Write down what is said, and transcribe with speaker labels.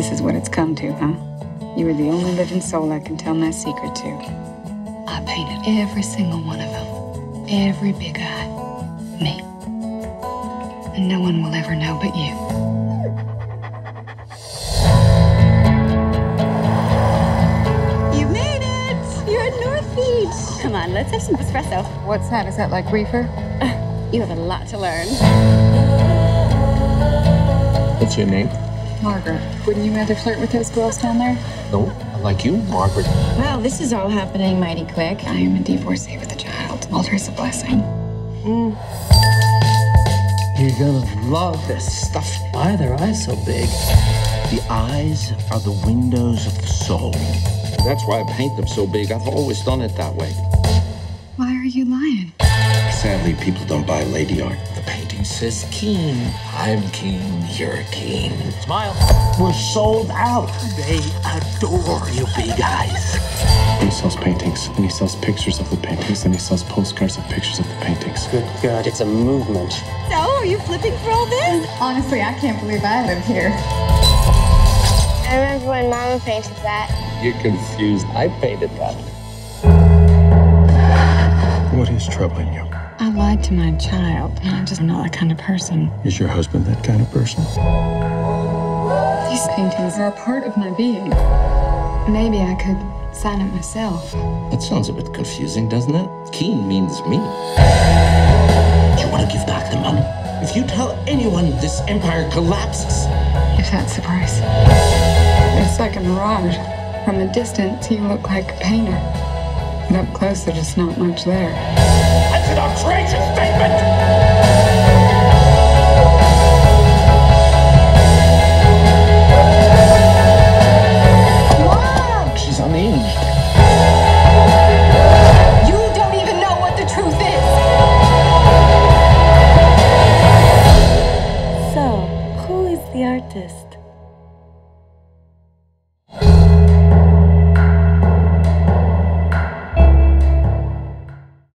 Speaker 1: This is what it's come to, huh? You are the only living soul I can tell my secret to. I painted every single one of them. Every big eye. Me. And no one will ever know but you.
Speaker 2: You made it! You're at North Beach. Come on, let's have some espresso.
Speaker 1: What's that? Is that like reefer?
Speaker 2: You have a lot to learn.
Speaker 3: What's your name?
Speaker 1: Margaret, wouldn't you rather flirt with those girls down there?
Speaker 3: No, I like you, Margaret.
Speaker 2: Wow, this is all happening mighty quick.
Speaker 1: I am a divorcee with a child. Walter is a blessing. Mm.
Speaker 4: You're gonna love this stuff.
Speaker 3: Why are their eyes so big?
Speaker 5: The eyes are the windows of the soul. That's why I paint them so big. I've always done it that way.
Speaker 1: Why are you lying?
Speaker 5: Sadly, people don't buy lady art. The painting says Keane. I'm Keane, you're Keane.
Speaker 3: Smile.
Speaker 5: We're sold out. They adore you big eyes.
Speaker 6: He sells paintings, and he sells pictures of the paintings, and he sells postcards of pictures of the paintings.
Speaker 3: Good God, it's a movement.
Speaker 2: So, are you flipping for all this?
Speaker 1: Honestly, I can't believe I live here.
Speaker 7: I remember when Mama painted that.
Speaker 5: You're confused. I painted that.
Speaker 6: What is troubling you?
Speaker 1: I lied to my child. I'm just not that kind of person.
Speaker 6: Is your husband that kind of person?
Speaker 1: These paintings are a part of my being. Maybe I could sign it myself.
Speaker 5: That sounds a bit confusing, doesn't it? Keane means me. Do you want to give back the money? If you tell anyone this empire collapses,
Speaker 1: If that's the price. It's like a mirage. From a distance, you look like a painter. But up close, there's just not much there.
Speaker 5: that's an outrageous statement! She's unhinged.
Speaker 2: You don't even know what the truth is.
Speaker 8: So, who is the artist?